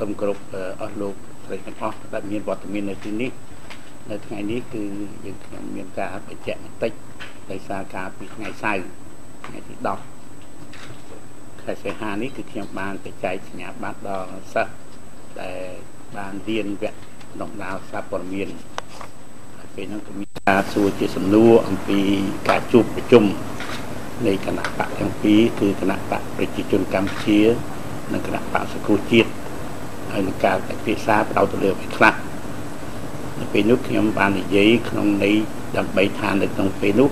សូមគោរពអស់លោកស្រីទាំងអស់ដែលមានវត្តមាននៅទីនេះនៅថ្ងៃនេះគឺយើងខ្ញុំមានការបញ្ជាក់បន្តិចដោយសារការពីថ្ងៃសៅរ៍ថ្ងៃទី10ខែសីហានេះគឺខ្ញុំបានទៅចែកសញ្ញាបត្រដល់សិស្សដែលបានរៀនវគ្គដំណើរសារព័ត៌មានហើយពេលហ្នឹងក៏មានការសួរជាសំណួរអំពីការជួបប្រជុំនៃគណៈបកទាំងពីរគឺគណៈបកប្រជាជនកម្ពុជា និងគណៈបកសង្គ្រោះជាតិ ហើយនឹងការពិភាក្សាផ្ដោតទៅលើអ្វីខ្លះនៅពេលនោះខ្ញុំបាននិយាយក្នុងន័យដើម្បីថានៅក្នុងពេលនោះ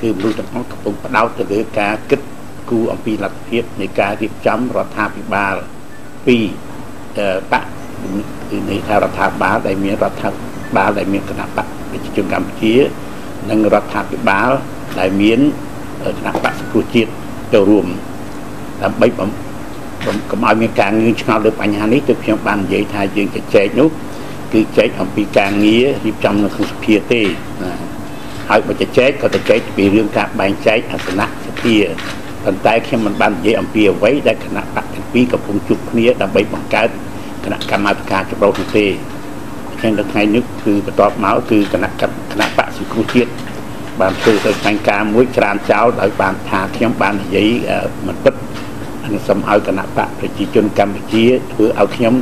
គឺមនុស្សទាំងអស់កំពុងផ្ដោតទៅលើការគិតគូរអំពីលទ្ធភាពនៃការរៀបចំរដ្ឋាភិបាលពីបកគឺនៃថារដ្ឋាភិបាលដែលមានរដ្ឋាភិបាលដែលមានគណៈបកប្រជាជនកម្ពុជា និងរដ្ឋាភិបាលដែលមានគណៈបកសង្គ្រោះជាតិចូលរួមដើម្បី កុំឲ្យមានការងឿងឆ្ងល់លើបញ្ហានេះទើបខ្ញុំបាននិយាយថាយើងជជែកនោះគឺចែកអំពីការងាររៀបចំនៅក្នុងសភាទេណាហើយបើជជែកក៏ជជែកពីរឿងការបែងចែកអាសនៈសភាប៉ុន្តែខ្ញុំមិនបាននិយាយអំពីអ្វីដែលគណៈបកទាំងពីរកំពុងជួបគ្នាដើម្បីបង្កើតគណៈកម្មាធិការចម្រុះនោះទេខ្ញុំនៅថ្ងៃនេះគឺបន្ទាប់មកគឺគណៈគណៈបកសង្គ្រោះជាតិបានធ្វើទៅផ្នែកការមួយច្រានចោលដោយបានថាខ្ញុំបាននិយាយមិនពិត និងសូមឲ្យគណៈបកប្រជាជនកម្ពុជាធ្វើឲ្យខ្ញុំ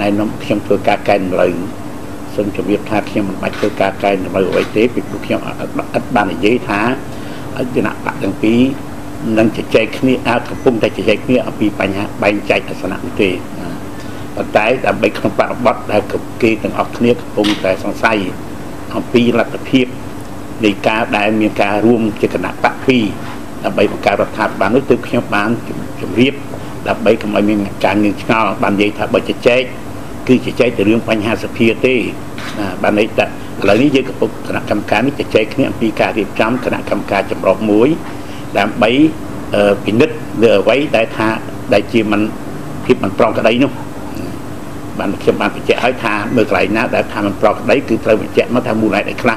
ណែនាំខ្ញុំធ្វើការកែតម្រូវសូមជម្រាបថាខ្ញុំមិនបាច់ធ្វើការកែតម្រូវអ្វីទេពីព្រោះខ្ញុំអត់បាននិយាយថាគណៈបកទាំងពីរនឹងជជែកគ្នាអាចកំពុងតែជជែកគ្នាអំពីបញ្ហាបែងចែកអាសនៈនោះទេប៉ុន្តែដើម្បីក្នុងបរិបទដែលគេទាំងអស់គ្នាកំពុងតែសង្ស័យអំពីលទ្ធភាពនៃការដែលមានការរួមជាគណៈបកពីរ ដើម្បីបង្កើតរដ្ឋាភិបាលនោះទើបខ្ញុំបានជម្រាបដើម្បីកុំឲ្យមានការងឿងឆ្ងល់បាននិយាយថាបើជជែកគឺជជែកទៅរឿងបញ្ហាសភាទេណាបានន័យថាឥឡូវនេះយើងកំពុងគណៈកម្មការនេះជជែកគ្នាអំពីការរៀបចំគណៈកម្មការចម្រុះមួយដើម្បីពិនិត្យលើអ្វីដែលថាដែលជាមិនភាពមិនប្រងក្តីនោះបានខ្ញុំបានបញ្ជាក់ឲ្យថាមើលកន្លែងណាដែលថាមិនប្រកក្តីគឺត្រូវបញ្ជាក់មកថាមូលហេតុអីខ្លះ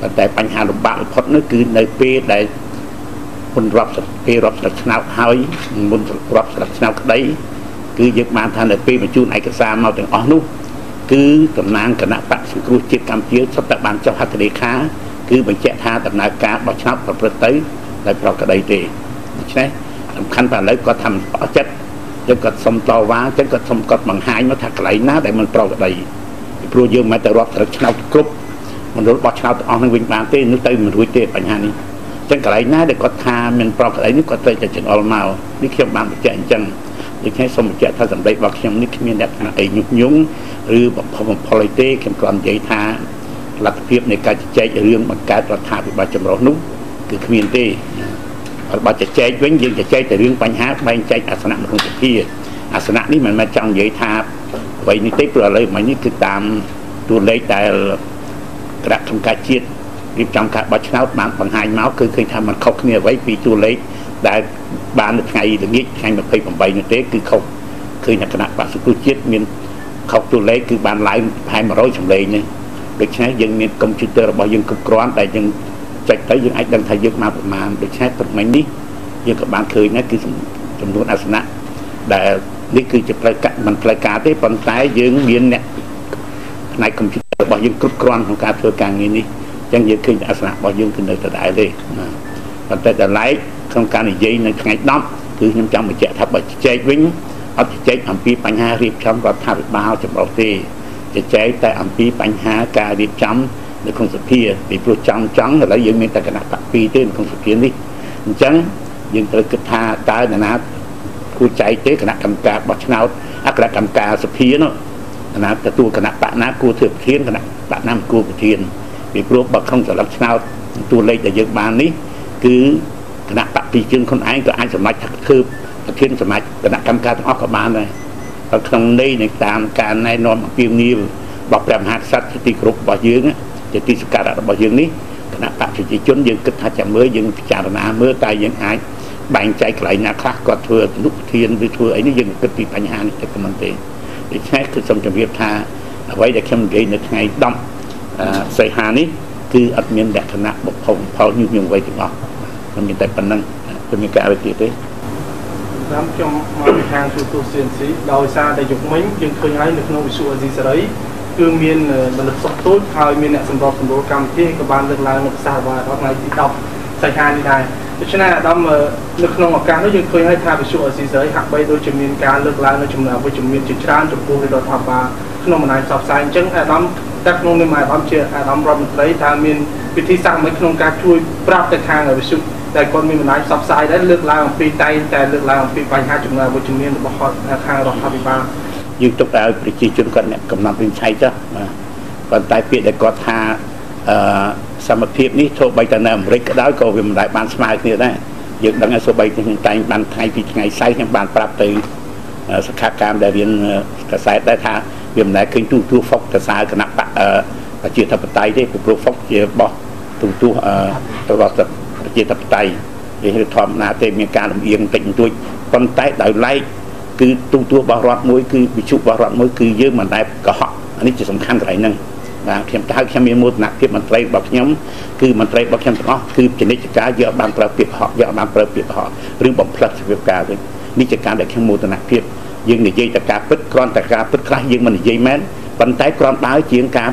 ប៉ុន្តែបញ្ហាលំបាកបំផុតនោះគឺនៅពេលដែល មុនរាប់ពេលរាប់ស្លឹកឆ្នោតហើយមុនរាប់ស្លឹកឆ្នោតក្តីគឺយើងបានថានៅពេលបញ្ជូនឯកសារមកទាំងអស់នោះគឺតំណាងគណៈបកសង្គ្រោះជាតិកម្ពុជាសុទ្ធតែបានចុះហត្ថលេខាគឺបញ្ជាក់ថាដំណើរការបោះឆ្នោតប្រព្រឹត្តទៅដោយប្រកក្តីទេដូច្នេះសំខាន់តែឥឡូវគាត់ថាមិនអស់ចិត្តយើងគាត់សុំតវ៉ាអញ្ចឹងគាត់សុំគាត់បង្ហាញមកថាកន្លែងណាដែលមិនប្រកក្តីពីព្រោះយើងមិនតែរាប់ស្លឹកឆ្នោតគ្រប់មណ្ឌលបោះឆ្នោតទាំងអស់នឹងវិញបានទេនោះទៅមិនរួចទេបញ្ហានេះអញ្ចឹងកន្លែងណាដែលគាត់ថាមានប្រកកន្លែងនេះគាត់ត្រូវតែចង្អុលមកនេះខ្ញុំបានបញ្ជាក់អញ្ចឹងដូច្នេះសូមបញ្ជាក់ថាសម្ដីរបស់ខ្ញុំនេះគ្មានលក្ខណៈអីញុះញង់ឬបំផុសបំផុលអីទេខ្ញុំគ្រាន់និយាយថាលទ្ធភាពនៃការជជែករឿងបង្កើតរដ្ឋាភិបាលចម្រុះនោះគឺគ្មានទេរបស់ជជែកវិញយើងជជែកតែរឿងបញ្ហាបែងចែកអាសនៈក្នុងសភាអាសនៈនេះមិនមែនចង់និយាយថាអ្វីនេះទេព្រោះឥឡូវមិញនេះគឺតាមតួលេខដែលគណៈកម្មការជាតិ រៀបចំការបោះឆ្នោតបានបង្ហាញមកគឺឃើញថាมันខុសគ្នាអ្វីពីតួលេខដែលបាននៅថ្ងៃល្ងាចថ្ងៃ28នោះទេគឺខុសឃើញថាគណៈបក្សសង្គ្រោះជាតិមានខុសតួលេខគឺបានឡើងប្រហែល100ចម្លែងនេះដូច្នេះយើងមានកុំព្យូទ័ររបស់យើងគ្រប់គ្រាន់ដែលយើងចុចទៅយើងអាចដឹងថាយើងមកប្រមាណដូច្នេះព្រឹកមិញនេះយើងក៏បានឃើញដែរគឺចំនួនអាសនៈដែលនេះគឺជាផ្លូវកាត់មិនផ្លូវការទេប៉ុន្តែយើងមានអ្នកផ្នែកកុំព្យូទ័ររបស់យើងគ្រប់គ្រាន់ក្នុងការធ្វើការងារនេះ អញ្ចឹងយើងឃើញអាសនៈរបស់យើងគឺនៅដដែលទេណាប៉ុន្តែតម្លៃក្នុងការនិយាយនៅថ្ងៃ10គឺខ្ញុំចង់បញ្ជាក់ថាបើជជែកវិញអត់ជជែកអំពីបញ្ហារៀបចំរដ្ឋាភិបាលចម្រុះទេជជែកតែអំពីបញ្ហាការរៀបចំនៅក្នុងសភាពីព្រោះចង់ចង់ឥឡូវយើងមានតែគណៈបក2ទេនៅក្នុងសភានេះអញ្ចឹងយើងត្រូវគិតថាតើនរណាគួរចែកទេគណៈកម្មការបោះឆ្នោតអគណៈកម្មការសភានោះណាទទួលគណៈបកណាគួរធ្វើប្រធានគណៈបកណាគួរប្រធាន ពីព្រោះបើក្នុងស្លឹកឆ្នោតតួលេខដែលយើងបាននេះគឺគណៈបកពីជើងខ្លួនឯងក៏អាចសម្រេចថាធ្វើប្រធានសម្រេចគណៈកម្មការទាំងអស់ក៏បានដែរហើយក្នុងន័យនៃតាមការណែនាំអំពីងាររបស់ព្រះមហាក្សត្រជាទីគោរពរបស់យើងជាទីសក្ការៈរបស់យើងនេះគណៈបកប្រជាជនយើងគិតថាចាំមើលយើងពិចារណាមើលតើយើងអាចបែងចែកកន្លែងណាខ្លះគាត់ធ្វើអនុប្រធានឬធ្វើអីនេះយើងគិតពីបញ្ហានេះទៅមិនទេដូច្នេះគឺសូមជម្រាបថាអ្វីដែលខ្ញុំនិយាយនៅថ្ងៃ10 សីហានេះគឺអត់មានលក្ខណៈបុផុសផលញុះញង់អ្វីទាំងអស់មិនមានតែប៉ុណ្្នឹងគឺមានការវិទ្យាទេអដើមខ្ញុំមកពីខាងទូទូ CNC ដោយសារតែយុគមិញយើងឃើញហើយនៅក្នុងវិសុអាស៊ីសេរីគឺមានមនុស្សសុខទូចហើយមានអ្នកសម្របសម្រួលកម្មវិធីក៏បានលើកឡើងនៅភាសារបស់អាដាមថ្ងៃទី10សីហានេះដែរដូច្នេះអាដាមនៅក្នុងឱកាសនេះយើងឃើញហើយថាវិសុអាស៊ីសេរីហាក់បីដូចជាមានការលើកឡើងនៅចំណុចវិជ្ជមានជាច្រើនចំពោះរដ្ឋាភិបាលក្នុងបណ្ដាញផ្សព្វផ្សាយអញ្ចឹងអាដាម តែក្នុងនាមអាដាមជាអាដាមរដ្ឋមន្ត្រីថាមានវិធីសាស្ត្រមួយក្នុងការជួយប្រាប់ទៅខាងវិសុតែគាត់មានបណ្ដាញផ្សព្វផ្សាយដែរលើកឡើងអំពីតែតែលើកឡើងអំពីបញ្ហាចំណុចវិជ្ជមានរបស់គាត់ខាងរដ្ឋាភិបាលយើងទុកតែឲ្យប្រជាជនគាត់អ្នកកំណត់វិនិច្ឆ័យចុះបាទប៉ុន្តែពាក្យដែលគាត់ថាអឺសមភាពនេះធ្វើបីតែនៅអាមេរិកក៏ដោយក៏វាមិនដែលបានស្មើគ្នាដែរយើងដឹងថាសូម្បីខ្ញុំតែងបានថ្ងៃពីថ្ងៃសៅរ៍ខ្ញុំបានប្រាប់ទៅសខាកម្មដែលរៀនកសែតដែរថា វាមិនដែលឃើញទូទួហ្វុកកសើគណៈបកប្រជាធិបតេយ្យទេព្រោះហ្វុកជាបោះទូទួរបស់ប្រជាធិបតេយ្យវាធម្មតាទេមានការលំអៀងតិចបន្តួចប៉ុន្តែដោយឡែកគឺទូទួរបស់រដ្ឋមួយគឺវិជុរបស់រដ្ឋមួយគឺយើងមិនដែលកុហកនេះជាសំខាន់កន្លែងហ្នឹងបាទខ្ញុំតើខ្ញុំមានមោទនភាពមន្ត្រីរបស់ខ្ញុំគឺមន្ត្រីរបស់ខ្ញុំទាំងអស់គឺពាណិជ្ជការយកបានប្រើពាក្យកុហកយកបានប្រើពាក្យកុហកឬបំផ្លិចសភាពការវិញនេះជាការដែលខ្ញុំមោទនភាព យើងនិយាយតែការពិតគ្រាន់តែការពិតខ្លះយើងមិននិយាយមែនប៉ុន្តែគ្រាន់បើជាងការ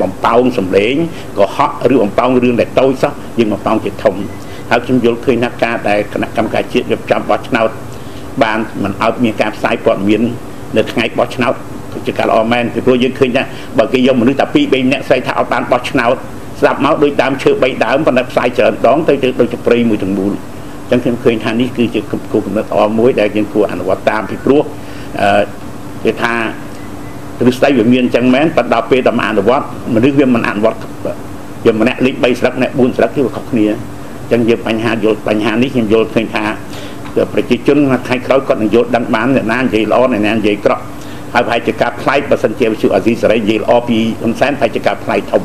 បំពងសម្លេងកុហកឬបំពងរឿងដែលតូចសោះយើងបំពងជាធំហើយខ្ញុំយល់ឃើញថាការដែលគណៈកម្មការជាតិរៀបចំបោះឆ្នោតបានមិនឲ្យមានការផ្សាយព័ត៌មាននៅថ្ងៃបោះឆ្នោតគឺជាការល្អមែនពីព្រោះយើងឃើញថាបើគេយកមនុស្សតែ2 3នាក់ស្អីថាអត់បានបោះឆ្នោតស្ដាប់មកដូចដើមឈើ3ដើមប៉ុន្តែផ្សាយច្រើនដងទៅទៅដូចជាព្រៃមួយទាំងមូល អញ្ចឹងខ្ញុំឃើញថានេះគឺជាគោលគំនិតល្អមួយដែលយើងគួរអនុវត្តតាមពីព្រោះអឺគេថាទ្រឹស្ដីវាមានអញ្ចឹងមែនប៉ុន្តែដល់ពេលតែអនុវត្តមនុស្សវាមិនអនុវត្តយើងម្នាក់លេខ3ស្លឹកអ្នក4ស្លឹកគឺវាខុសគ្នាអញ្ចឹងយើងបញ្ហាយល់បញ្ហានេះខ្ញុំយល់ឃើញថាប្រជាជនថ្ងៃក្រោយគាត់នឹងយល់ដឹងបានអ្នកណានិយាយល្អអ្នកណានិយាយក្រក់ហើយប្រហែលជាការផ្លែកបើសិនជាវិទ្យុអាស៊ីសេរីនិយាយល្អពីហ៊ុនសែនប្រហែលជាការផ្លែកធំ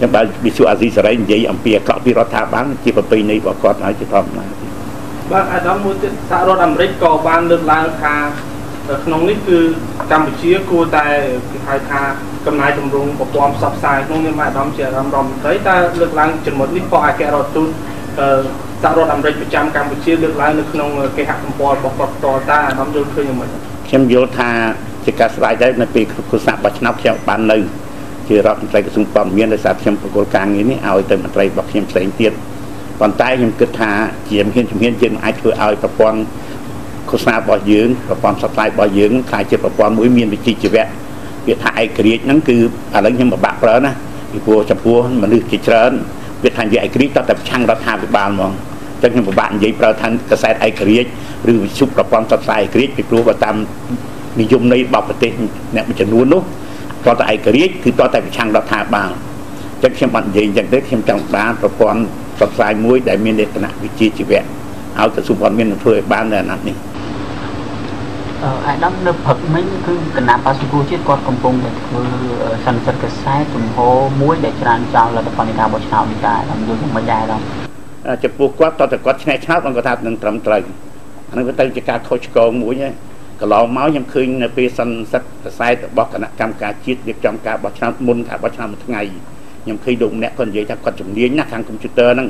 ចឹងបើវិទ្យុអាស៊ីសេរីនិយាយអំពីអាក្រក់ពីរដ្ឋាភិបាលជាប្រពៃណីរបស់គាត់ហើយជាធម្មតា បាទអាដាមមួយទៀតសហរដ្ឋអាមេរិកក៏បានលើកឡើងថាក្នុងនេះគឺកម្ពុជាគួរតែគេហៅថាកំណែតម្រង់ប្រព័ន្ធផ្សព្វផ្សាយក្នុងនាមអាដាមជាអាដាមរដ្ឋមន្ត្រីតើលើកឡើងចំណុចនេះក៏អគ្គរដ្ឋទូតសហរដ្ឋអាមេរិកប្រចាំកម្ពុជាលើកឡើងនៅក្នុងគេហទំព័ររបស់គាត់ផ្ទាល់តើអាដាមយល់ឃើញយ៉ាងម៉េចខ្ញុំយល់ថាជាការស្ដាយដែរនៅពេលគូសាបោះឆ្នោតខ្ញុំបាននៅជារដ្ឋមន្ត្រីក្រសួងព័ត៌មានដោយសារខ្ញុំប្រគល់ការងារនេះឲ្យទៅមន្ត្រីរបស់ខ្ញុំផ្សេងទៀត ប៉ុន្តែខ្ញុំគិតថាជាមហាជំនាញយើងអាចធ្វើឲ្យប្រព័ន្ធឃោសនារបស់យើងប្រព័ន្ធផ្សព្វផ្សាយរបស់យើងខ្លាយជាប្រព័ន្ធមួយមានវិជ្ជាជីវៈវាថាឯករាជ្យហ្នឹងគឺឥឡូវខ្ញុំពិបាកប្រើណាពីព្រោះចំពោះមនុស្សជាច្រើនវាថានិយាយឯករាជ្យតតែប្រឆាំងរដ្ឋាភិបាលហ្មងអញ្ចឹងខ្ញុំពិបាកនិយាយប្រើថាកសែតឯករាជ្យឬវិទ្យុប្រព័ន្ធផ្សព្វផ្សាយឯករាជ្យពីព្រោះបើតាមនិយមន័យរបស់ប្រទេសអ្នកមួយចំនួននោះតតែឯករាជ្យគឺតតែប្រឆាំងរដ្ឋាភិបាលអញ្ចឹងខ្ញុំបាត់និយាយអញ្ចឹងទេខ្ញុំចង់បានប្រព័ន្ធ ផ្សព្វផ្សាយមួយដែលមានលក្ខណៈវិជ្ជាជីវៈឲ្យក្រសួងព័ត៌មានធ្វើឲ្យបាននៅអាណត្តិនេះអាដាមនៅព្រឹកមិញគឺគណៈបាសង្គមជាតិគាត់កំពុងតែធ្វើសន្និសីទកសែតជំហរមួយដែលច្រានចោលលទ្ធផលនៃការបោះឆ្នោតនេះដែរខ្ញុំយល់មិនដែរដល់ចំពោះគាត់តើតែគាត់ឆ្នះឆ្នោតគាត់ថានឹងត្រឹមត្រូវអានឹងវាទៅជាការខុសឆ្គងមួយហើយកន្លងមកខ្ញុំឃើញនៅពេលសន្និសីទកសែតរបស់គណៈកម្មការជាតិរៀបចំការបោះឆ្នោតមុនការបោះឆ្នោតមួយថ្ងៃ ខ្ញុំឃើញលោកម្នាក់គាត់និយាយថាគាត់ជំនាញណាស់ខាងកុំព្យូទ័រហ្នឹង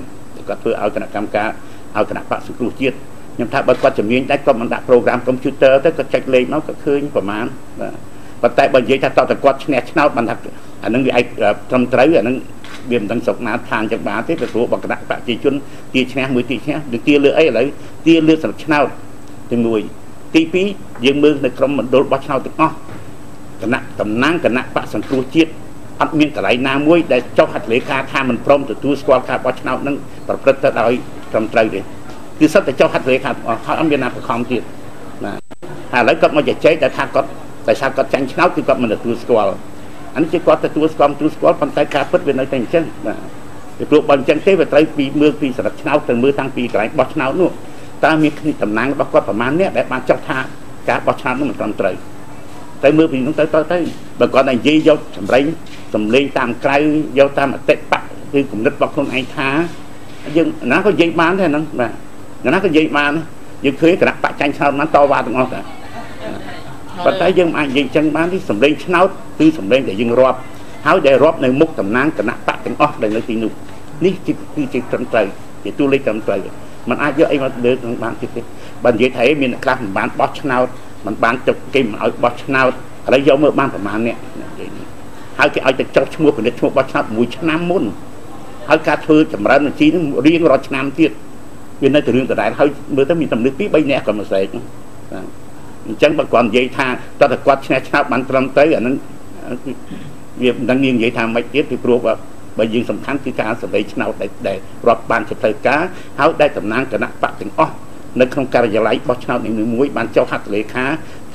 គាត់ធ្វើឲ្យគណៈកម្មការឲ្យគណៈបកសង្គ្រោះជាតិខ្ញុំថាបើគាត់ជំនាញដែរគាត់មិនដាក់ប្រូក្រាមកុំព្យូទ័រទៅគាត់ចុចលេខមកក៏ឃើញប្រមាណបាទប៉ុន្តែបើនិយាយថាតើតើគាត់ឈ្នះឆ្នោតបានថាអានឹងវាឯត្រឹមត្រូវអានឹងវាមិនដឹងស្រុកណាឋានចឹងបានទេព្រោះបកគណៈប្រជាជនទាឈ្នះមួយទាឈ្នះឬទាលើអីឥឡូវទាលើស្រុកឆ្នោតទី1ទី2យើងមើលនៅក្រុមមណ្ឌលបោះឆ្នោតទាំងអស់គណៈតំណាងគណៈបកសង្គ្រោះជាតិ អត់មានកន្លែងណាមួយដែលចុះហត្ថលេខាថាមិនព្រមទទួលស្គាល់ការបោះឆ្នោតនឹងប្រព្រឹត្តទៅដោយត្រឹមត្រូវទេគឺសិតតែចុះហត្ថលេខាអស់ហើយអត់មានណាបង្ខំទៀតណាហើយឥឡូវគាត់មកជជែកតែថាគាត់តែថាគាត់ចាញ់ឆ្នោតគឺគាត់មិនទទួលស្គាល់អានេះជាគាត់ទទួលស្គាល់ទទួលស្គាល់ប៉ុន្តែការពិតវានៅតែអញ្ចឹងបាទពីព្រោះបើអញ្ចឹងទេវាត្រូវពីមើលពីសរិទ្ធឆ្នោតទៅមើលតាំងពីកន្លែងបោះឆ្នោតនោះតើមានគ្នាតំណាងរបស់គាត់ប្រមាណអ្នកដែលបានចុះថាការបោះឆ្នោតនោះមិនត្រឹមត្រូវ ទៅមើលពីនោះទៅទៅទៅបើគាត់តែនិយាយយកចម្រេងសម្លេងតាមក្រៅយកតាមអតិបៈគឺគំនិតរបស់ខ្លួនឯងថាយើងណាក៏និយាយបានដែរហ្នឹងបាទណាក៏និយាយបានយើងឃើញគណៈបច្ចាញ់ឆ្នោតបានតវ៉ាទាំងអស់តាប៉ុន្តែយើងអាចនិយាយចឹងបានទីសម្លេងឆ្នោតគឺសម្លេងដែលយើងរាប់ហើយដែលរាប់នៅមុខតំណាងគណៈបកទាំងអស់ដែលនៅទីនោះនេះគឺជាត្រឹមត្រូវជាតួលេខត្រឹមត្រូវมันអាចយកអីមកលើនឹងបានទៀតទេបើនិយាយថាមានអ្នកខ្លះមិនបានបោះឆ្នោត មិនបានចុចគេមិនឲ្យបោះឆ្នោតឥឡូវយកមើលបានប្រហែលអ្នកនិយាយនេះហើយគេឲ្យទៅចុះឈ្មោះពិនិត្យឈ្មោះបោះឆ្នោតមួយឆ្នាំមុនហើយការធ្វើចម្រើនបញ្ជីនឹងរៀងរាល់ឆ្នាំទៀតវានៅតែរឿងដដែលហើយមើលទៅមានតំណឹងពីរ3នាក់ក៏មិនស្រេចបាទអញ្ចឹងបើគាត់និយាយថាតើតើគាត់ឈ្នះឆ្នោតបានត្រឹមត្រូវអានឹងវាមិនដឹងនិយាយថាម៉េចទៀតពីព្រោះបើយើងសំខាន់គឺការសម្ដែងឆ្នោតដែលរាប់បានជាផ្លូវការហើយដែលតំណាងគណៈបកទាំងអស់ នៅក្នុងការិយាល័យបោះឆ្នោតនីមួយៗបានចុះហត្ថលេខា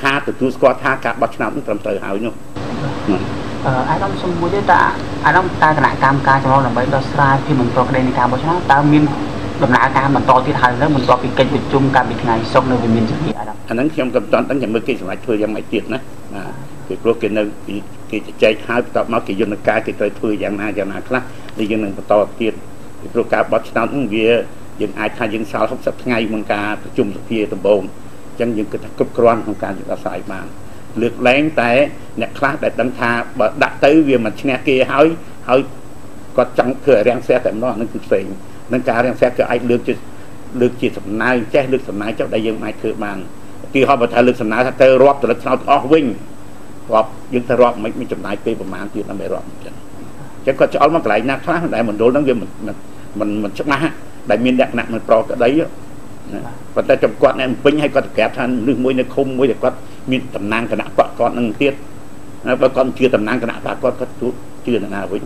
ថាទទួលស្គាល់ថាការបោះឆ្នោតនឹងត្រឹមត្រូវហើយនោះអឺអាដាមសុំមួយទេតើអាដាមតើគណៈកម្មការចម្រុះដើម្បីដោះស្រាយភាពមិនប្រក្រតីនៃការបោះឆ្នោតតើមានដំណើរការបន្តទៀតហើយនៅបន្ទាប់ពីកិច្ចប្រជុំកាលពីថ្ងៃសុក្រនៅវិមានជាអាដាមអាហ្នឹងខ្ញុំក៏មិនទាន់ដឹងចាំមើលគេសម្រាប់ធ្វើយ៉ាងម៉េចទៀតណាបាទពីព្រោះគេនៅគេជជែកហើយបន្ទាប់មកគេយន្តការគេត្រូវធ្វើយ៉ាងណាយ៉ាងណាខ្លះដែលយើងនឹងបន្តទៀតពីព្រោះការបោះឆ្នោតហ្នឹងវា យើងអាចថាយើងសល់60ថ្ងៃមុនការប្រជុំសភាដំបូងអញ្ចឹងយើងគិតថាគ្រប់គ្រាន់ក្នុងការដោះស្រាយបានលើកលែងតែអ្នកខ្លះដែលដឹងថាបើដាក់ទៅវាមិនឈ្នះគេហើយហើយគាត់ចង់ធ្វើរាំងស្ទះតែម្ដងហ្នឹងគឺផ្សេងនឹងការរាំងស្ទះគឺអាចលើកជាលើកជាសំណើចេះលើកសំណើចុះដែលយើងអាចធ្វើបានទីហោះបើថាលើកសំណើថាទៅរាប់ទៅលើឆ្នោតអស់វិញរាប់យើងទៅរាប់មិនមានចំណាយពេលប្រហែលទៀតដើម្បីរាប់អញ្ចឹងអញ្ចឹងគាត់ឆ្អល់មកកន្លែងណាខ្លះដែលមណ្ឌលហ្នឹងវាមិនមិនមិនច្បាស់ ដែលមានលក្ខណៈមិនប្រក្រតីណាប៉ុន្តែចំគាត់អ្នកពេញឲ្យគាត់ប្រាប់ថានឹងមួយនៅឃុំមួយដែលគាត់មានតំណាងគណៈបកគាត់នឹងទៀតបើគាត់ជឿតំណាងគណៈបកគាត់គាត់ជឿណាវិញ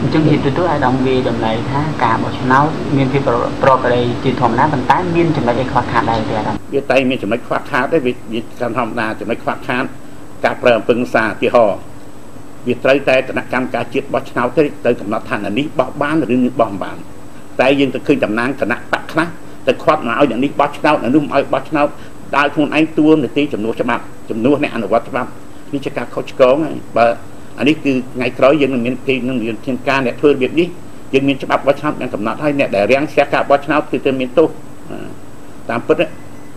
អញ្ចឹងហេតុទៅអាដាមវាតម្លៃថាការបោះឆ្នោតមានភាពប្រក្រតីជាធម្មតាប៉ុន្តែមានចំណុចអីខ្វះខាតដែរទេអាដាមវាតែមានចំណុចខ្វះខាតទេវាធម្មតាចំណុចខ្វះខាតការប្រើអំពឹងសាទីហោវាត្រូវតែគណៈកម្មការជាតិបោះឆ្នោតទេទៅកំណត់ថានេះបោះបានឬនេះបោះមិនបាន តែយើងទៅឃើញតំណាងគណៈបកខ្លះទៅខាត់មកឲ្យអ្នកនេះបោះឆ្នោតអ្នកនោះមកឲ្យបោះឆ្នោតដើរខ្លួនឯងទួលនីតិចំនួនច្បាប់ចំនួនអ្នកអនុវត្តច្បាប់នេះជាការខុសឆ្គងហើយបើអានេះគឺថ្ងៃក្រោយយើងនឹងមានទីនឹងមានធានការអ្នកធ្វើរបៀបនេះយើងមានច្បាប់បោះឆ្នោតមានកំណត់ហើយអ្នកដែលរាំងស្ទះការបោះឆ្នោតគឺទៅមានទោសតាមពិត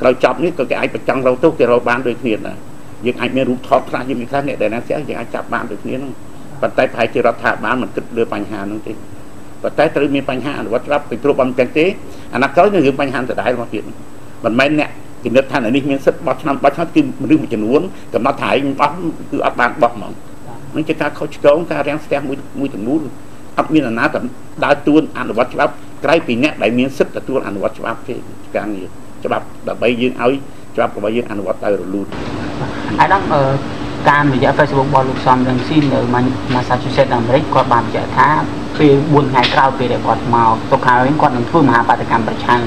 ក្រោយចប់នេះក៏គេអាចបញ្ចង់រកទោសគេរកបានដូចគ្នាដែរយើងអាចមានរូបថតខ្លះយើងមានខ្លះអ្នកដែលណាស្ទះយើងអាចចាប់បានដូចគ្នាហ្នឹងប៉ុន្តែប្រហែលជារដ្ឋាភិបាលមិនគិតលើបញ្ហាហ្នឹងទេ ប៉ុន្តែត្រូវមានបញ្ហាអនុវត្តច្បាប់ពីព្រោះបំចឹងទេអាណត្តិក្រោយនឹងរឿងបញ្ហាដដែលរបស់ទៀតមិនមែនអ្នកគណិតថានេះមានសិទ្ធិបោះឆ្នោតបោះឆ្នោតគឺមនុស្សមួយចំនួនកំណត់ថាឯងបោះគឺអត់បានបោះហ្មងនឹងជាការខុសឆ្គងការរាំងស្ទះមួយមួយចំនួនអត់មានអាណាដើរទួនអនុវត្តច្បាប់ក្រៅពីអ្នកដែលមានសិទ្ធិទទួលអនុវត្តច្បាប់ទេការងារច្បាប់ដើម្បីយើងឲ្យច្បាប់របស់យើងអនុវត្តដោយរលូនអាដាមតាមរយៈ Facebook របស់លោកសំរងស៊ីនៅ Massachusetts អាមេរិកគាត់បានបញ្ជាក់ថា ពេល4ថ្ងៃក្រោយពេលដែលគាត់មកទុកខាងវិញគាត់នឹងធ្វើមហាបាតកម្មប្រឆាំង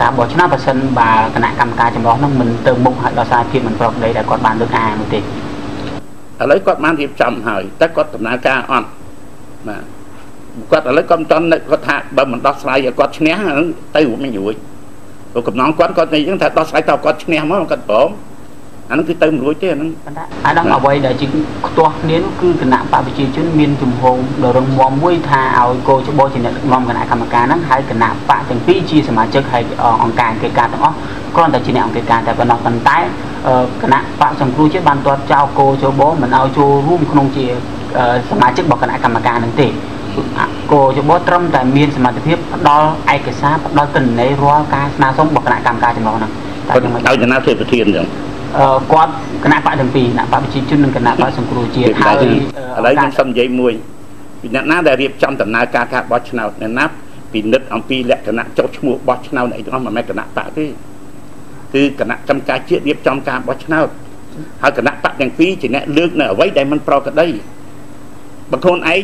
ការបោះឆ្នោតបើសិនបើគណៈកម្មការចម្រុះនោះមិនទៅមុខឲ្យដល់សារភាពមិនប្រក្រតីដែលគាត់បានលើកអាននោះទេឥឡូវគាត់បានរៀបចំហើយតែគាត់ដំណើរការអត់បាទគាត់ឥឡូវគាត់មិនតន់គាត់ថាបើមិនដោះស្រាយឲ្យគាត់ឈ្នះហ្នឹងទៅមិនរួចព្រោះកំណងគាត់គាត់និយាយថាដោះស្រាយតើគាត់ឈ្នះមកគាត់ព្រម អានឹងគឺទៅមិនរួចទេអានឹងអានឹងអ្វីដែលជាខ្ទាស់គ្នានោះគឺគណៈបព្វជិជនមានជំហរដ៏រឹងមាំមួយថាឲ្យកោចបោជាអ្នកដឹកនាំគណៈកម្មការហ្នឹងហើយគណៈបកទាំងពីរជាសមាជិកហើយអង្គការអង្គការទាំងអស់គ្រាន់តែជាអ្នកអង្គការតែប៉ុណ្ណោះប៉ុន្តែគណៈបកសង្គ្រោះជាតិបានទាត់ចោលកោចបោមិនឲ្យចូលរួមក្នុងជាសមាជិករបស់គណៈកម្មការហ្នឹងទេគោចបោត្រឹមតែមានសមត្ថភាពផ្ដល់ឯកសារផ្ដល់ទិន្នន័យរាល់ការស្នើសុំរបស់គណៈកម្មការចំនួនហ្នឹងតែឲ្យចំណាធ្វើប្រធានអញ្ចឹង គាត់គណៈបកទាំងពីរគណៈបកប្រជាជននិងគណៈបកសង្គ្រោះជាតិហើយឥឡូវខ្ញុំសូមនិយាយមួយពីអ្នកណាដែលរៀបចំដំណើរការការបោះឆ្នោតអ្នកណាពិនិត្យអំពីលក្ខណៈចុះឈ្មោះបោះឆ្នោតអីទាំងអស់មិនមែនគណៈបកទេគឺគណៈកម្មការជាតិរៀបចំការបោះឆ្នោតហើយគណៈបកទាំងពីរជាអ្នកលើកនៅអ្វីដែលមិនប្រក្រតីបើខ្លួនឯង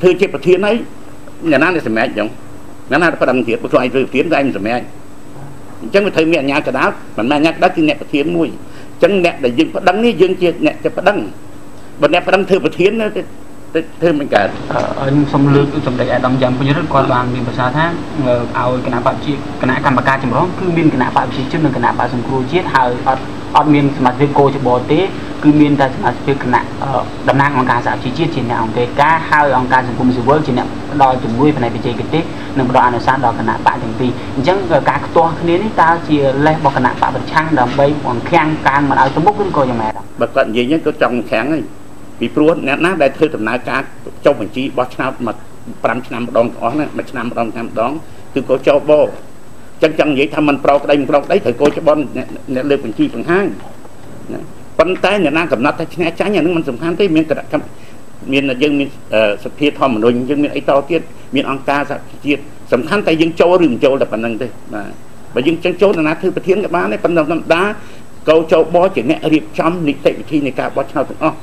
ធ្វើជាប្រធានហើយអ្នកណាអ្នកសម្រេចចឹងអ្នកណាប្រដឹងទៀតបើខ្លួនឯងធ្វើប្រធានតែឯងមិនសម្រេចអញ្ចឹងវាត្រូវមានអញ្ញាកដាលមិនមែនអញ្ញាកដាលគឺអ្នកប្រធានមួយអញ្ចឹងអ្នកដែលយើងប្តឹងនេះយើងជាអ្នកจะប្តឹងបើអ្នកប្តឹងធ្វើប្រធានទៅធ្វើមិនកើតខ្ញុំសូមលើកសម្ដេចអាដាមយ៉ាងពេញរិទ្ធគាត់បានមានប្រសាសន៍ថាឲ្យគណៈបព្វជិគណៈកម្មការចម្រុះគឺមានគណៈបព្វជិជននិងគណៈបព្វសង្គ្រោះជាតិហើយអត់ អត់មានសមាជិកគោច្បទេគឺមានតែសមាជិកគណៈតំណាងអង្គការសហជីវជាតិជាអ្នកអង្គការហើយអង្គការសង្គមស៊ីវិលជាអ្នកផ្ដល់ជំនួយផ្នែកបច្ចេកទេសនិងផ្ដល់អនុសាសន៍ដល់គណៈបកទាំងពីរអញ្ចឹងការខ្ទាស់គ្នានេះតើជាលេសរបស់គណៈបកប្រឆាំងដើម្បីបង្ខាំងការមិនឲ្យទៅមុខឬក៏យ៉ាងម៉េចបើគាត់និយាយហ្នឹងគាត់ចង់បង្ខាំងហើយពីព្រោះអ្នកណាដែលធ្វើដំណើរការចុះបញ្ជីបោះឆ្នោតមក5ឆ្នាំម្ដងទាំងអស់ណាមួយឆ្នាំម្ដងឆ្នាំម្ដងគឺក៏ចោបបោ ចឹងចង់និយាយថាมันប្រោក្តីមិនប្រោក្តីត្រូវកោច្បន់អ្នកលើកបញ្ជីបង្ហាញណាប៉ុន្តែអ្នកណាកំណត់ថាឈ្នះចាញ់អានឹងមិនសំខាន់ទេមានគណៈកម្មមានយើងមានសភាធម្មនុញ្ញយើងមានអីតទៀតមានអង្គការសហជាតិសំខាន់តែយើងចូលឬមិនចូលតែប៉ុណ្្នឹងទេបាទបើយើងចឹងចូលណាធ្វើប្រធានក៏បានដែរប៉ុន្តែធម្មតាកោចូលបជាអ្នករៀបចំនីតិវិធីនៃការបោះឆ្នោតទាំងអស់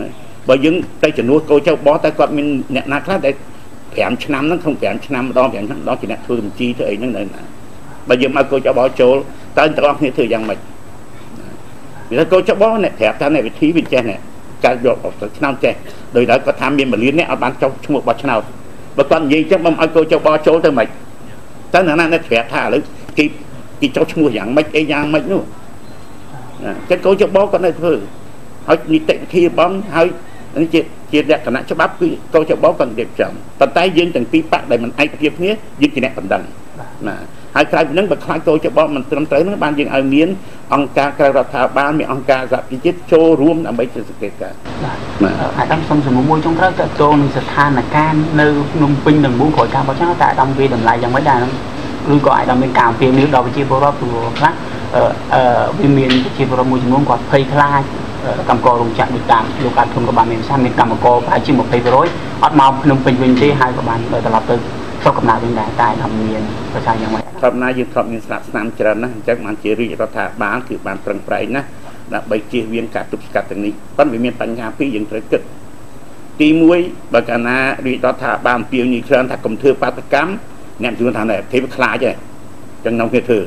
ណាបើយើងទៅចំនួនកោចូលបតែគាត់មានអ្នកណាខ្លះដែល5ឆ្នាំហ្នឹងក្នុង5ឆ្នាំម្ដង5ឆ្នាំម្ដងជាអ្នកធ្វើបញ្ជីធ្វើអីហ្នឹងនៅណា បើយើងមកកោចូលបចូលតើទាំងអស់គ្នាធ្វើយ៉ាងម៉េចវាថាកោចូលបអ្នកប្រាប់ថាអ្នកវិធីវាចេះអ្នកកើតយកឆ្នាំចេះដោយតែគាត់ថាមានមលៀននេះអត់បានចុះឈ្មោះបោះឆ្នោតបើគាត់និយាយចឹងមិនឲ្យកោចូលបចូលទៅមិនតើអ្នកណាអ្នកប្រាប់ថាឥឡូវគេគេចុះឈ្មោះយ៉ាងម៉េចអីយ៉ាងម៉េចនោះចិត្តកោចូលបគាត់នៅធ្វើហើយនីតិវិធីបងហើយនេះជាជាលក្ខណៈច្បាប់គឺកោចបគាត់រៀបចំប៉ុន្តែយើងទាំងពីរបកដែលមិនឯកភាពគ្នាយើងជាអ្នកបណ្ដឹងណា ហើយក្រៅពីហ្នឹងបើខ្លាចកោចបមិនត្រឹមត្រូវហ្នឹងបានយើងឲ្យមានអង្គការក្រៅរដ្ឋាភិបាលមានអង្គការសហជីវជាតិចូលរួមដើម្បីជាសង្កេតការបាទអាដាមសុំសំណួរមួយចុងក្រោយតើតើនឹងស្ថានភាពនៅភ្នំពេញនឹងមូលក្រោយការបោះឆ្នោតតើអាដាមវាតម្លៃយ៉ាងម៉េចដែរឬក៏អាដាមមានការអំពាវនាវដល់ប្រជាពលរដ្ឋព្រោះខ្លះអឺវាមានប្រជាពលរដ្ឋមួយចំនួនគាត់ភ័យខ្លាចកម្មកររោងចក្រដូចតាមលោកអាចធំក៏បានមានវិសាមានកម្មករប្រហែលជា20%អត់មកភ្នំពេញវិញទេហើយក៏បានត្រឡប់ទៅ ស្រុកកំណើតវិញដែរតែថាមានប្រសាយ៉ាងម៉េចធម្មតាយើងធ្លាប់មានស្នាប់ស្នាមច្រើនណាស់អញ្ចឹងបានជារាជរដ្ឋាភិបាលគឺបានប្រឹងប្រែងណាស់ដើម្បីជៀសវាងការទប់ស្កាត់ទាំងនេះប៉ុន្តែវាមានបញ្ហាពីរយើងត្រូវគិតទី1បើកាលណារាជរដ្ឋាភិបាលអំពាវនាវច្រើនថាកុំធ្វើបាតកម្មអ្នកជួនថាតែទេវាខ្លាចហើយអញ្ចឹងនាំគ្នាធ្វើ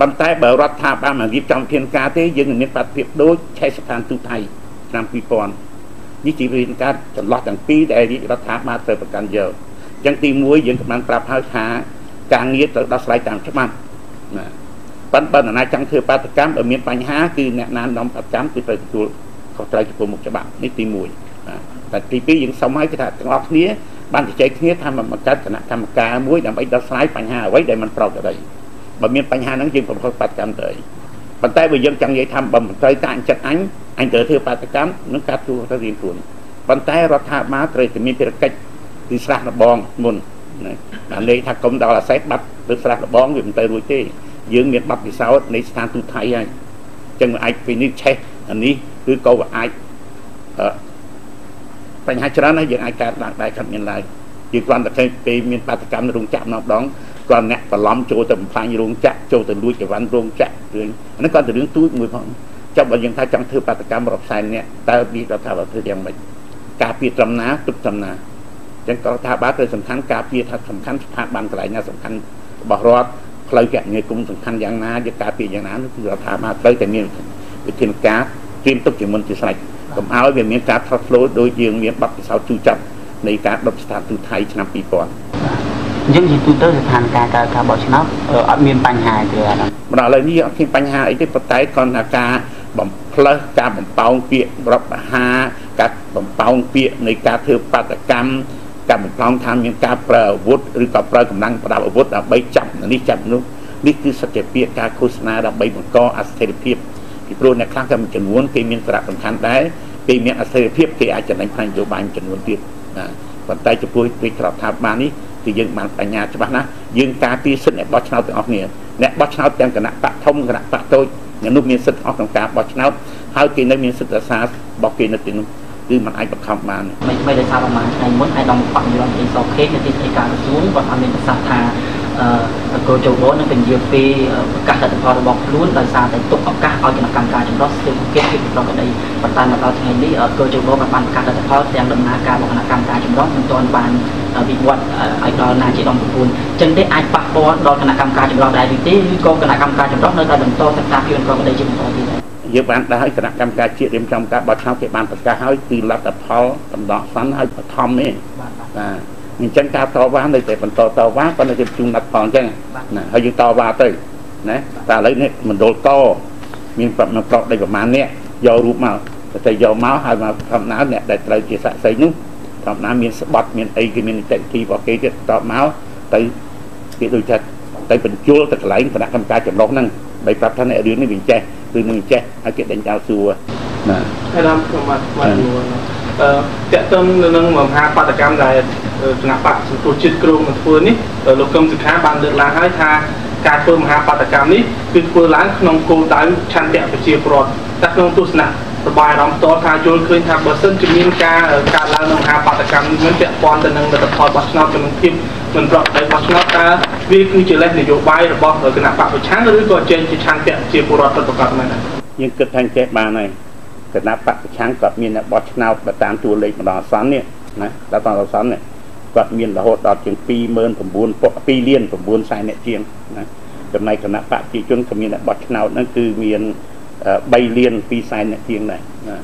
ប៉ុន្តែបើរដ្ឋាភិបាលមករៀបចំធានការទេយើងនឹងមានបាតុភិបដូចឆេះស្ថានទូតថៃឆ្នាំ2000នេះជាវិធានការចន្លោះទាំងពីរដែលរដ្ឋាភិបាលត្រូវប្រកាន់យកអញ្ចឹងទី1យើងក៏បានប្រាប់ហើយថាការងារត្រូវដោះស្រាយតាមច្បាប់ណាប៉ុន្តែបើណាចង់ធ្វើបាតកម្មបើមានបញ្ហាគឺអ្នកណានាំបាតកម្មគឺត្រូវទទួលខុសត្រូវចំពោះមុខច្បាប់នេះទី1បាទតែទី2យើងសុំឲ្យគេថាទាំងអស់គ្នាបានជជែកគ្នាថាមកបង្កើតគណៈកម្មការមួយដើម្បីដោះស្រាយបញ្ហាអ្វីដែលមិនប្រក្រតីបើមានបញ្ហាហ្នឹងយើងប្រកបបាតកម្មទៅប៉ុន្តែបើយើងចង់និយាយថាបើមិនត្រូវតាមចិត្តអញអញត្រូវធ្វើបាតកម្មនឹងការទូទៅរៀងខ្លួនប៉ុន្តែរដ្ឋាភិបាលត្រូវតែមានភារកិច្ច គឺស្រះរបងមុនណាបានលេខថាកុំដល់អាសេសបាត់ទៅស្រះរបងវាមិនទៅរួចទេយើងមានប័ណ្ណពិសោធន៍នៃស្ថានទូតថៃហើយអញ្ចឹងអាចពីនេះឆេះអានេះគឺក៏អាចបញ្ហាច្រើនណាស់យើងអាចកើតឡើងដែរខាត់មានឡើយយើងគ្រាន់តែឃើញពេលមានបាតកម្មរោងចក្រម្ដងគាត់អ្នកបន្លំចូលទៅបំផ្លាញរោងចក្រចូលទៅលួចអីវ៉ាន់រោងចក្ររឿងហ្នឹងគាត់ទៅរឿងទូចមួយផងចាំបើយើងថាចង់ធ្វើបាតកម្មរាប់សែនអ្នកតើវារដ្ឋាភិបាលធ្វើយ៉ាងម៉េចការពារត្រឹមណាទុកត្រឹមណាអញ្ចឹងក៏ថាបាទទៅសំខាន់ការពារថាសំខាន់ស្ថាប័នកន្លែងណាសំខាន់របស់រដ្ឋផ្លូវកញ្ញាគុំសំខាន់យ៉ាងណាយកការពារយ៉ាងណាគឺរដ្ឋាភិបាលត្រូវតែមានវិធានការត្រៀមទុកជាមុនជាស្រេចកុំឲ្យវាមានការថត់ធ្លោដោយយើងមានបទពិសោធន៍ជូរចាប់នៃការដុតស្ថានទូតថៃឆ្នាំ2000អញ្ចឹងជាទូទៅស្ថានភាពការការបោះឆ្នោតអត់មានបញ្ហាទេអាហ្នឹងម្ដងឥឡូវនេះអត់មានបញ្ហាអីទេប៉ុន្តែគ្រាន់តែការបំផ្លើសការបំពងពាក្យរដ្ឋបហាការបំពងពាក្យនៃការធ្វើបាតកម្ម ការបំផ្លងថាមានការប្រើអាវុធឬក៏ប្រើកម្លាំងប្រដាប់អាវុធដើម្បីចាប់នេះចាប់នោះនេះគឺសច្ចភាពការឃោសនាដើម្បីបង្កអស្ថិរភាពពីព្រោះអ្នកខ្លះក៏មានចំនួនគេមានសារៈសំខាន់ដែរគេមានអស្ថិរភាពគេអាចចំណេញផ្នែកនយោបាយចំនួនទៀតណាប៉ុន្តែចំពោះវិក្រដ្ឋាភិបាលនេះគឺយើងបានបញ្ញាច្បាស់ណាស់យើងការពារសិទ្ធិអ្នកបោះឆ្នោតទាំងអស់គ្នាអ្នកបោះឆ្នោតទាំងគណៈបកធំគណៈបកតូចអ្នកនោះមានសិទ្ធិអស់ក្នុងការបោះឆ្នោតហើយគេនៅមានសិទ្ធិអាសារបស់គេនៅទីនោះ គឺมันអាចបង្ខំបានមិនមិនដោយសារប្រហែលថ្ងៃមុនឯកឧត្តមបញ្ញរដ្ឋទីសខេតនៅទីស្តីការក្រសួងគាត់បានមានប្រសាសន៍ថាកោជោបនឹងពន្យាពីប្រកាសលទ្ធផលរបស់ខ្លួនដោយសារតែទុកឱកាសឲ្យគណៈកម្មការចម្រុះស្ទើរគិតពីប្រកបដីប៉ុន្តែមកដល់ថ្ងៃនេះកោជោបបានបានប្រកាសលទ្ធផលទាំងដំណើរការរបស់គណៈកម្មការចម្រុះមិនទាន់បានវិវត្តឲ្យដល់ណាជាដំប្រពន្ធចឹងទេអាចប៉ះពាល់ដល់គណៈកម្មការចម្រុះដែរឬទេឬក៏គណៈកម្មការចម្រុះនៅតែបន្តសិក្សាពីប្រកបដីជាបន្តទៀតដែរ យើងបានដែរគណៈកម្មការជាតិរៀបចំការបោះឆ្នោតគេបានប្រកាសហើយគឺលទ្ធផលដំណោះស្រាយហើយបឋមនេះបាទអញ្ចឹងការតវ៉ានៅតែបន្តតវ៉ាប៉ុន្តែគេជួងដាក់ផលអញ្ចឹងណាហើយយើងតវ៉ាទៅណាតែឥឡូវនេះមណ្ឌលកមានប្រាប់មកប្រកដីប្រមាណនេះយករូបមកតែយកមកហើយមកធម្មតាអ្នកដែលត្រូវជាស័ក្តិសិទ្ធិនោះធម្មតាមានស្បត់មានអីគេមាននីតិវិធីរបស់គេទៀតតបមកទៅគេដូចថាទៅបញ្ជូលទៅកន្លែងគណៈកម្មការចម្រុះហ្នឹងបីប្រាប់ថារឿងនេះវាចេះ គឺនឹងចេះហើយគេដេញចោលសួរណាហើយតាមខ្ញុំបាទបាទអឺតកតឹងនឹងមហាបដកម្មដែលគណៈបកសង្គ្រោះជាតិក្រុងនឹងធ្វើនេះលោកកឹមសុខាបានលើកឡើងហើយថាការធ្វើមហាបាតកម្មនេះគឺធ្វើឡើងក្នុងគោលដៅឆន្ទៈប្រជាពលរដ្ឋតែក្នុងទស្សនៈសបាយអារម្មណ៍តថាយល់ឃើញថាបើសិនជាមានការកើតឡើងនៅមហាបាតកម្មនេះមិនពាក់ព័ន្ធទៅនឹងលទ្ធផលបោះឆ្នោតចំនួនភាព មិនប្រកបដោយបោះឆ្នោតតើវាគឺជាលេសនយោបាយរបស់គណៈបកប្រឆាំងឬក៏ចេញជាឆន្ទៈជាពលរដ្ឋពិតប្រាកដមែនទេយើងគិតថាចេះបានហើយគណៈបកប្រឆាំងគាត់មានបោះឆ្នោតទៅតាមតួលេខម្ដងអសន្ននេះណាដល់តាមអសន្ននេះគាត់មានរហូតដល់ជាង29000 2លាន9សែនអ្នកជាងណាចំណែកគណៈបកប្រជាជនក៏មានបោះឆ្នោតហ្នឹងគឺមាន3លាន2សែនអ្នកជាងដែរណា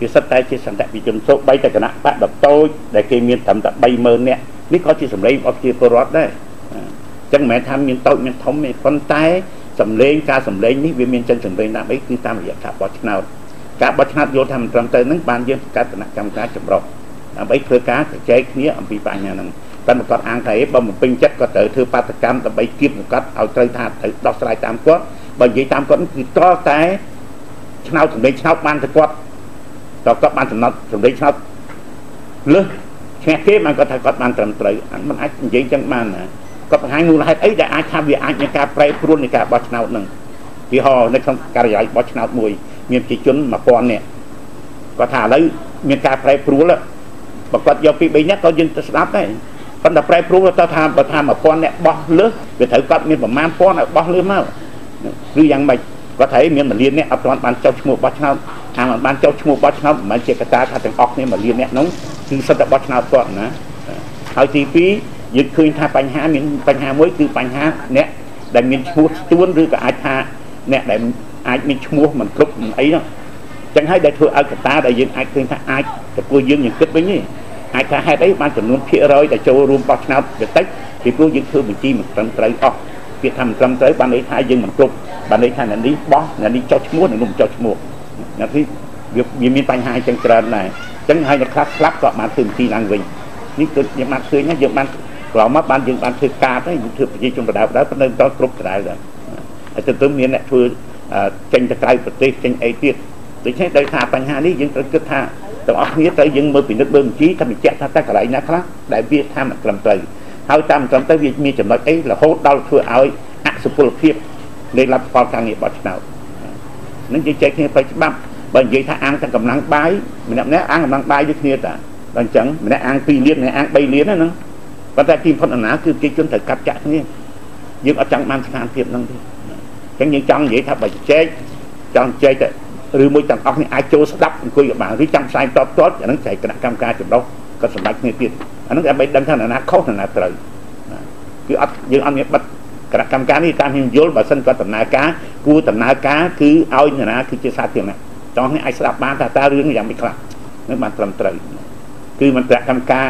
វាសិតតែជាសន្តិវិជនសូម្បីតែគណៈបកដតូចដែលគេមានត្រឹមតែ30000នាក់ នេះក៏ជាសម្លេងរបស់ប្រជាពលរដ្ឋដែរអញ្ចឹងមិនមែនថាមានតូចមានធំទេប៉ុន្តែសម្លេងការសម្លេងនេះវាមានចិនសម្លេងតាមអីគឺតាមរយៈការបោះឆ្នោតការបោះឆ្នោតយល់ថាមិនត្រឹមត្រូវនឹងបានយើងបង្កើតគណៈកម្មការចម្រុះដើម្បីធ្វើការជជែកគ្នាអំពីបញ្ហាហ្នឹងតែមកគាត់អាងថាអីបើមិនពេញចិត្តគាត់ត្រូវធ្វើបាតកម្មដើម្បីគៀបគាត់ឲ្យត្រូវថាត្រូវដោះស្រាយតាមគាត់បើនិយាយតាមគាត់គឺតតែឆ្នោតសម្លេងឆ្នោតបានទៅគាត់តគាត់បានចំណត់សម្លេងឆ្នោតលើស ឈ្នះគេបានគាត់ថាគាត់បានត្រឹមត្រូវมันអាចនិយាយចឹងបានណាគាត់បង្ហាញមូលហេតុអីដែលអាចថាវាអាចមានការប្រែប្រួលនៃការបោះឆ្នោតនឹងពីហោនៅក្នុងការិយាល័យបោះឆ្នោតមួយមានប្រជាជន1000នាក់គាត់ថាឥឡូវមានការប្រែប្រួលបើគាត់យកពី3នាក់ក៏យើងទៅស្ដាប់ដែរប៉ុន្តែប្រែប្រួលទៅថាបើថា1000នាក់បោះលើសវាត្រូវគាត់មានប្រមាណ1000ឲ្យបោះលើសមកឬយ៉ាងម៉េចគាត់ថាមានមួយលាននាក់អត់ទាន់បានចុះឈ្មោះបោះឆ្នោតថាមិនបានចុះឈ្មោះបោះឆ្នោតមិនមែនជាកត្តាថាទាំងអស់គ្នាមួយលាននាក់នោះ គឺសិតតែបោះឆ្នោតគាត់ណាហើយទី2យើងឃើញថាបញ្ហាមានបញ្ហាមួយគឺបញ្ហាអ្នកដែលមានឈ្មោះស្ទួនឬក៏អាចថាអ្នកដែលអាចមានឈ្មោះមិនគ្រប់មិនអីនោះចឹងហើយដែលធ្វើឲ្យកត្តាដែលយើងអាចឃើញថាអាចទៅគួរយើងយើងគិតវិញទេអាចថាហេតុអីបានចំនួនភាគរយដែលចូលរួមបោះឆ្នោតវាតិចពីព្រោះយើងធ្វើបញ្ជីមិនត្រឹមត្រូវអស់ពាក្យថាមិនត្រឹមត្រូវបានន័យថាយើងមិនគ្រប់បានន័យថាអ្នកនេះបោះអ្នកនេះចុះឈ្មោះអ្នកនោះមិនចុះឈ្មោះអ្នកនេះវាមានបញ្ហាចឹងច្រើនដែរ ចឹងហើយអ្នកខ្លះស្លាប់ក៏បានធ្វើបញ្ជីឡើងវិញនេះគឺយើងបានឃើញយើងបានក្រោមមកបានយើងបានធ្វើការទៅយើងធ្វើប្រជាជនបដៅបដៅប៉ុន្តែតគ្រប់ដៅដែរហើយទៅទៅមានអ្នកធ្វើចេញទៅក្រៅប្រទេសចេញអីទៀតដូច្នេះដោយថាបញ្ហានេះយើងត្រូវគិតថាទាំងអស់គ្នាត្រូវយើងមើលពិនិត្យមើលបញ្ជីថាបញ្ជាក់ថាតើកន្លែងណាខ្លះដែលវាថាមិនត្រឹមត្រូវហើយតាមត្រឹមត្រូវវាមានចំណុចអីរហូតដល់ធ្វើឲ្យអសុពលភាពនៃលទ្ធផលការងារបោះឆ្នោតនឹងជជែកគ្នាទៅច្បាប់ បើនិយាយថាអាងទាំងកម្លាំងបាយម្នាក់ម្នាក់អាងកម្លាំងបាយដូចគ្នាតាដល់អញ្ចឹងម្នាក់អាង2លានម្នាក់អាង3លានហ្នឹងប៉ុន្តែទីផុតអនាគឺប្រជាជនត្រូវកាត់ចាក់គ្នាយើងអត់ចង់បានស្ថានភាពហ្នឹងទេអញ្ចឹងយើងចង់និយាយថាបើជជែកចង់ជែកតែឬមួយទាំងអស់នេះអាចចូលស្ដាប់អង្គុយក៏បានឬចាំផ្សាយតបតបអាហ្នឹងចែកគណៈកម្មការចម្រុះក៏សម្ដេចគ្នាទៀតអាហ្នឹងដើម្បីដឹងថាណាខុសណាត្រូវគឺអត់យើងអត់មានបិទគណៈកម្មការនេះតាមខ្ញុំយល់បើសិនគាត់ដំណើរការគួរដំណើរការគឺឲ្យណាគឺជាសាធារណៈ ចង់នេះអាចស្ដាប់បានថាតើរឿងយ៉ាងម៉េចខ្លះនឹងបានត្រឹមត្រូវគឺមន្ត្រីកម្មការ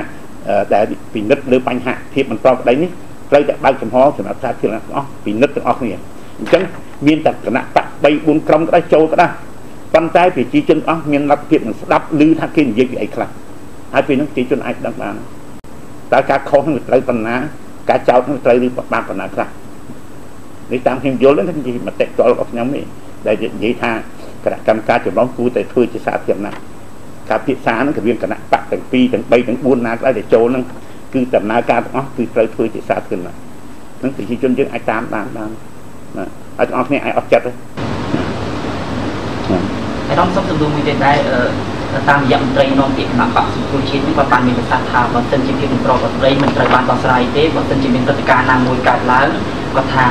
ដែលពិនិត្យលើបញ្ហាភាពមិនប្រក្រតីនេះត្រូវតែបើកចំហសម្រាប់សាធារណៈទាំងអស់ពិនិត្យទាំងអស់គ្នាអញ្ចឹងមានតែគណៈបក3 4ក្រុមក៏ដែរចូលក៏ដែរប៉ុន្តែប្រជាជនអស់មានលទ្ធភាពនឹងស្ដាប់ឮថាគេនិយាយពីអីខ្លះហើយពេលនោះប្រជាជនអាចដឹងបានតើការខុសនឹងត្រូវប៉ុណ្ណាការចោទនឹងត្រូវឬបានប៉ុណ្ណាខ្លះនេះតាមខ្ញុំយល់ហ្នឹងគឺមតិតលរបស់ខ្ញុំនេះដែលនិយាយថា គណៈកម្មការចម្លងគួរតែធ្វើជាសាធារណៈការពិសាហ្នឹងគឺមានគណៈបកទាំង2ទាំង3ទាំង4ណាក៏ដែលចូលហ្នឹងគឺដំណើរការទាំងអស់គឺត្រូវធ្វើជាសាធារណៈហ្នឹងប្រជាជនយើងអាចតាមបានបានណាហើយទាំងអស់គ្នាអាចអត់ចិត្តទេអារម្មណ៍សុំសំដួលមួយទៀតដែរតាមរយៈមន្ត្រីនាំពាក្យគណៈបកសង្គ្រោះជាតិនេះគាត់បានមានប្រសាសន៍ថាបើសិនជាភាពមិនប្រក្រតីមិនត្រូវបានដោះស្រាយទេបើសិនជាមានព្រឹត្តិការណ៍ណាមួយកើតឡើង គាត់ថា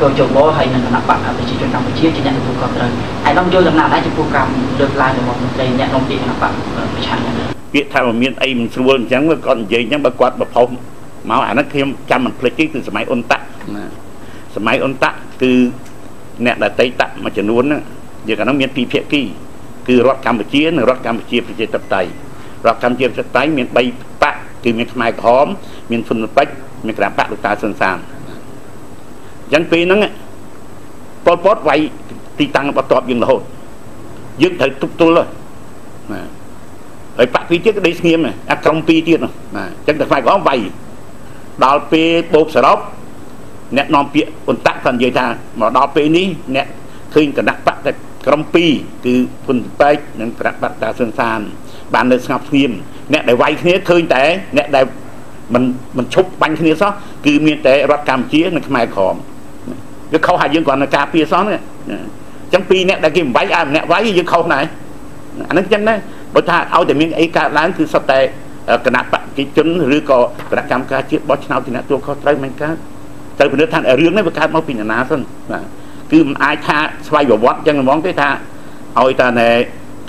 កោជបហើយនឹងគណៈបកប្រជាជនកម្ពុជាជាអ្នកទទួលខុសត្រូវហើយដល់យល់ដំណាក់ដែរចំពោះកម្មលើកឡើងរបស់មន្ត្រីអ្នកនាំពាក្យគណៈបកប្រឆាំងហ្នឹងពាក្យថាមានអីមិនស្រួលអញ្ចឹងគាត់និយាយអញ្ចឹងបើគាត់បផុសមកអានោះខ្ញុំចាំមិនភ្លេចទេគឺសម័យអ៊ុនតាក់ណាសម័យអ៊ុនតាក់គឺអ្នកដតីតាក់មួយចំនួនហ្នឹងយើងកាលនោះមានពីរភាគីគឺរដ្ឋកម្ពុជានិងរដ្ឋកម្ពុជាប្រជាធិបតេយ្យរដ្ឋកម្ពុជាប្រជាធិបតេយ្យមាន3បកគឺមានខ្មែរក្រហមមានហ៊ុនពេជ្រមានក្រាបបកលោកតាសុនសាន អញ្ចឹងពេលហ្នឹងប៉ុលពតវាយទីតាំងបតបយើងរហូតយើងត្រូវទប់ទល់ណាហើយបាក់ពីទៀតក៏ដេកស្ងៀមដែរអាក្រុមពីរទៀតណាអញ្ចឹងតែខ្មែរក្រហមវាយដល់ពេលបូកសរុបអ្នកនាំពាក្យអន្តៈគាត់និយាយថាមកដល់ពេលនេះអ្នកឃើញគណៈបកតែក្រុមពីរគឺគុណពេជ្រនិងប្រាក់បាត់តាសុនសាន បាននៅស្ងប់ស្ងៀមអ្នកដែលវាយគ្នាឃើញតែអ្នកដែលមិនមិនឈប់បាញ់គ្នាសោះគឺមានតែរដ្ឋកម្ពុជានិងខ្មែរក្រម វាខុសហើយយើងគ្រាន់តែការពារសោះនេះអញ្ចឹងពីរអ្នកដែលគេបំបីឲ្យម្នាក់វាយយើងខុសដែរអានឹងអញ្ចឹងដែរបើថាឲ្យតែមានអីកើតឡើងគឺសុទ្ធតែគណៈបព្វជិជនឬក៏គណៈកម្មការជាតិបោះឆ្នោតជាអ្នកទួលខុសត្រូវមិនកើតត្រូវពិនិត្យថារឿងនេះវាកើតមកពីនរណាសិនបាទគឺមិនអាចថាស្វ័យប្រវត្តិអញ្ចឹងហ្មងទេថាឲ្យតែណែ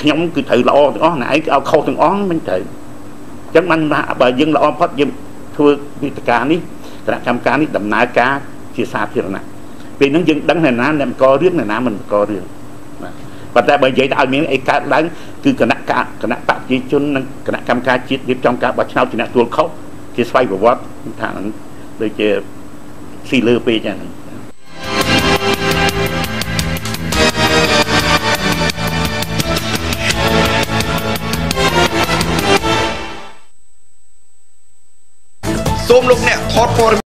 ខ្ញុំគឺត្រូវល្អទាំងអស់ណែឯងឲ្យខុសទាំងអស់មិនត្រូវអញ្ចឹងបានបើយើងល្អផុតយើងធ្វើវិទ្យការនេះគណៈកម្មការនេះដំណើរការជាសាធារណៈ ពេលហ្នឹងយើងដឹងអ្នកណាអ្នកបង្ករឿងអ្នកណាមិនបង្ករឿងបាទប៉ុន្តែបើនិយាយទៅឲ្យមានអីកើតឡើងគឺគណៈគណៈបព្វជិជននិងគណៈកម្មការជាតិរៀបចំការបោះឆ្នោតជាអ្នកទួលខុសជាស្វ័យប្រវត្តិថាដូចជាស៊ីលើពេកចឹងសូមលោកអ្នកថតព័ត៌មាន